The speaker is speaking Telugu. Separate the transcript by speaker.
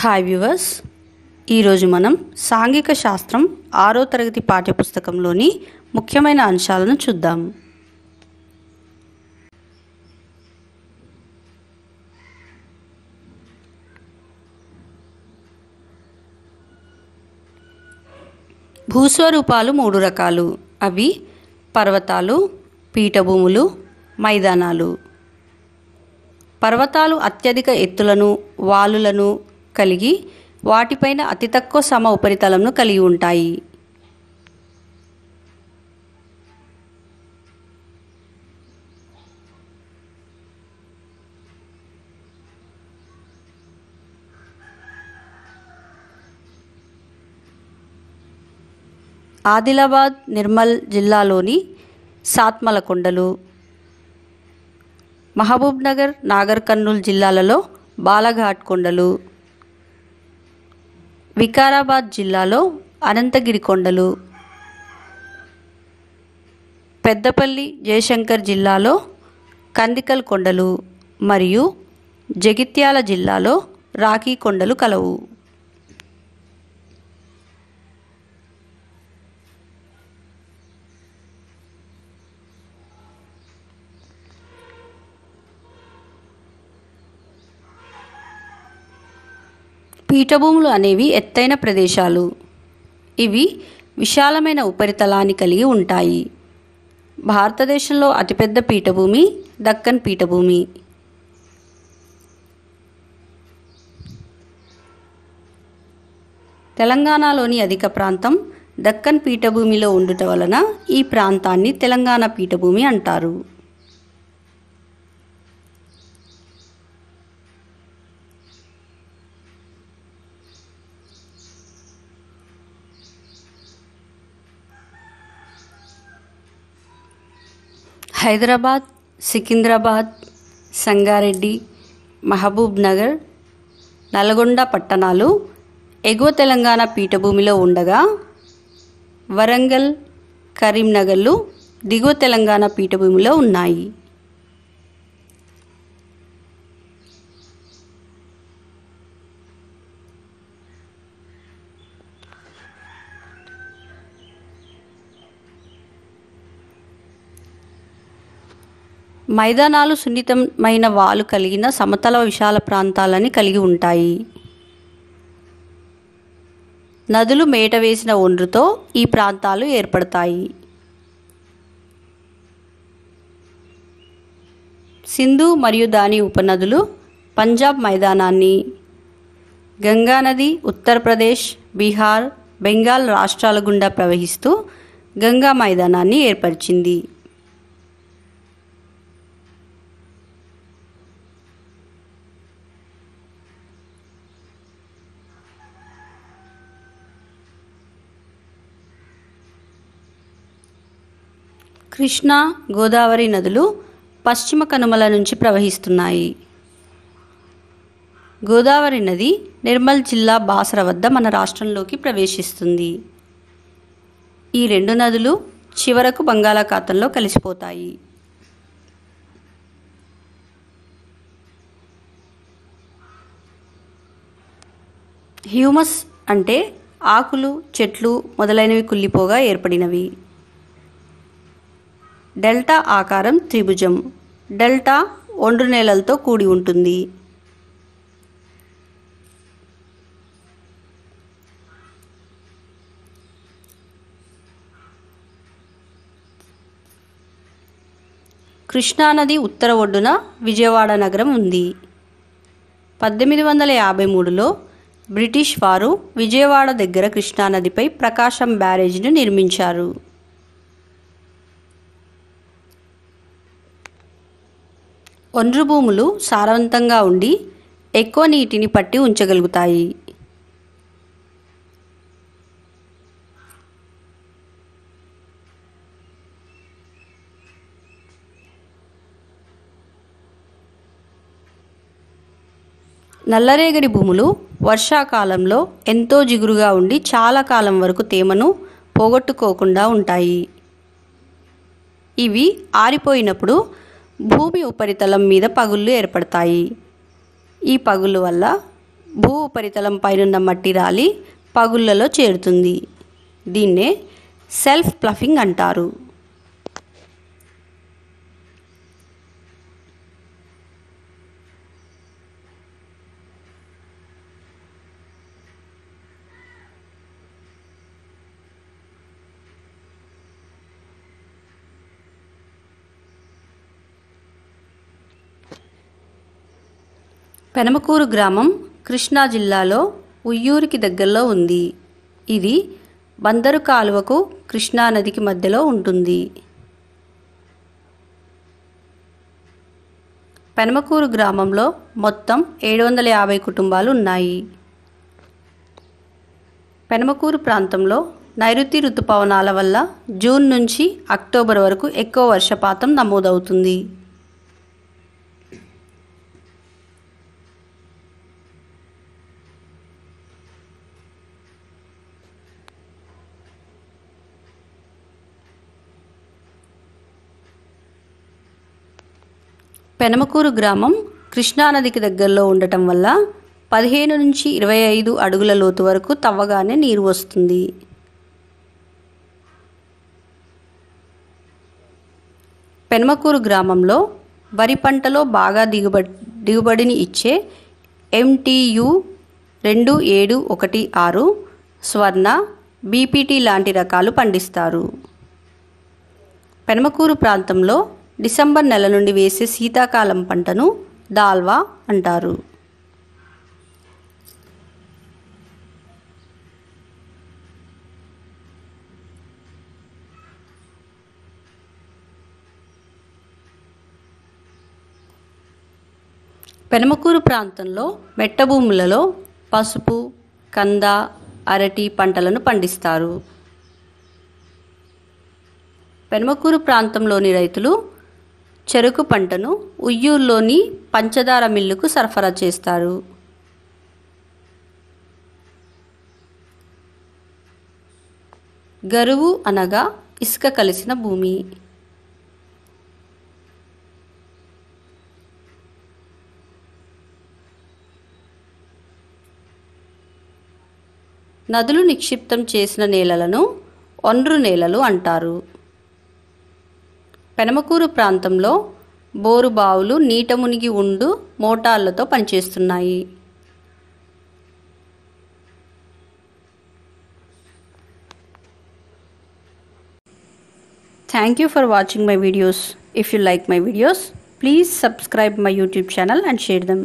Speaker 1: హాయ్ వ్యూవర్స్ ఈరోజు మనం సాంఘిక శాస్త్రం ఆరో తరగతి పాఠ్యపుస్తకంలోని ముఖ్యమైన అంశాలను చూద్దాం. భూస్వరూపాలు మూడు రకాలు. అవి పర్వతాలు పీఠభూములు మైదానాలు. పర్వతాలు అత్యధిక ఎత్తులను వాలులను కలిగి వాటిపైన అతి తక్కువ సమ ఉపరితలంను కలిగి ఉంటాయి. ఆదిలాబాద్ నిర్మల్ జిల్లాలోని సాత్మల కొండలు. మహబూబ్నగర్ నాగర్ కర్నూల్ జిల్లాలలో బాలఘాట్ కొండలు. వికారాబాద్ జిల్లాలో అనంతగిరి కొండలు. పెద్దపల్లి జయశంకర్ జిల్లాలో కందికల్ కొండలు మరియు జగిత్యాల జిల్లాలో రాఖీ కొండలు కలవు. పీఠభూములు అనేవి ఎత్తైన ప్రదేశాలు. ఇవి విశాలమైన ఉపరితలాన్ని కలిగి ఉంటాయి. భారతదేశంలో అతిపెద్ద పీఠభూమి దక్కన్ పీఠభూమి. తెలంగాణలోని అధిక ప్రాంతం దక్కన్ పీఠభూమిలో ఉండుట వలన ఈ ప్రాంతాన్ని తెలంగాణ పీఠభూమి అంటారు. హైదరాబాద్ సికింద్రాబాద్ సంగారెడ్డి మహబూబ్ నగర్ నల్గొండ పట్టణాలు ఎగువ తెలంగాణ పీఠభూమిలో ఉండగా వరంగల్ కరీంనగర్లు దిగువ తెలంగాణ పీఠభూమిలో ఉన్నాయి. మైదానాలు సున్నితమైన వాలు కలిగిన సమతల విశాల ప్రాంతాలని కలిగి ఉంటాయి. నదులు మేట వేసిన ఒండ్రుతో ఈ ప్రాంతాలు ఏర్పడతాయి. సింధు మరియు దాని ఉపనదులు పంజాబ్ మైదానాన్ని గంగా నది ఉత్తరప్రదేశ్ బీహార్ బెంగాల్ రాష్ట్రాల గుండా ప్రవహిస్తూ గంగా మైదానాన్ని ఏర్పరిచింది. కృష్ణా గోదావరి నదులు పశ్చిమ కనుమల నుంచి ప్రవహిస్తున్నాయి. గోదావరి నది నిర్మల్ జిల్లా బాసర వద్ద మన రాష్ట్రంలోకి ప్రవేశిస్తుంది. ఈ రెండు నదులు చివరకు బంగాళాఖాతంలో కలిసిపోతాయి. హ్యూమస్ అంటే ఆకులు చెట్లు మొదలైనవి కుళ్ళిపోగా ఏర్పడినవి. డెల్టా ఆకారం త్రిభుజం. డెల్టా ఒండ్రు నేలలతో కూడి ఉంటుంది. కృష్ణానది ఉత్తర ఒడ్డున విజయవాడ నగరం ఉంది. పద్దెనిమిది వందల యాభై మూడులో బ్రిటిష్ వారు విజయవాడ దగ్గర కృష్ణానదిపై ప్రకాశం బ్యారేజ్ను నిర్మించారు. ఒండ్రు భూములు సారవంతంగా ఉండి ఎక్కువ నీటిని పట్టి ఉంచగలుగుతాయి. నల్లరేగడి భూములు వర్షాకాలంలో ఎంతో జిగురుగా ఉండి చాలా కాలం వరకు తేమను పోగొట్టుకోకుండా ఉంటాయి. ఇవి ఆరిపోయినప్పుడు భూమి ఉపరితలం మీద పగుళ్ళు ఏర్పడతాయి. ఈ పగులు వల్ల భూ ఉపరితలం పైనున్న మట్టి రాలి పగుళ్ళలో చేరుతుంది. దీన్నే సెల్ఫ్ ప్లఫింగ్ అంటారు. పెనమకూరు గ్రామం కృష్ణా జిల్లాలో ఉయ్యూరికి దగ్గరలో ఉంది. ఇది బందరు కాలువకు కృష్ణా నదికి మధ్యలో ఉంటుంది. పెనమకూరు గ్రామంలో మొత్తం ఏడు వందల యాభై కుటుంబాలు ఉన్నాయి. పెనమకూరు ప్రాంతంలో నైరుతి ఋతుపవనాల వల్ల జూన్ నుంచి అక్టోబర్ వరకు ఎక్కువ వర్షపాతం నమోదవుతుంది. పెనమకూరు గ్రామం కృష్ణానదికి దగ్గరలో ఉండటం వల్ల పదిహేను నుంచి ఇరవై ఐదు అడుగుల లోతు వరకు తవ్వగానే నీరు వస్తుంది. పెనమకూరు గ్రామంలో వరి పంటలో బాగా దిగుబడి దిగుబడిని ఇచ్చే ఎంటీయు రెండు ఏడు ఒకటి ఆరు స్వర్ణ బీపీటీ లాంటి రకాలు పండిస్తారు. పెనమకూరు ప్రాంతంలో డిసెంబర్ నెల నుండి వేసే శీతాకాలం పంటను దాల్వా అంటారు. పెనమకూరు ప్రాంతంలో మెట్ట భూములలో పసుపు కంద అరటి పంటలను పండిస్తారు. పెనమకూరు ప్రాంతంలోని రైతులు చెరుకు పంటను ఉయ్యూరులోని పంచదార మిల్లుకు సరఫరా చేస్తారు. గరువు అనగా ఇసుక కలిసిన భూమి. నదులు నిక్షిప్తం చేసిన నేలలను ఒండ్రు నేలలు అంటారు. పెనమకూరు ప్రాంతంలో బోరు బావులు నీట మునిగి ఉండు మోటార్లతో పనిచేస్తున్నాయి. Thank you for watching my videos if you like my videos please subscribe my YouTube channel and share them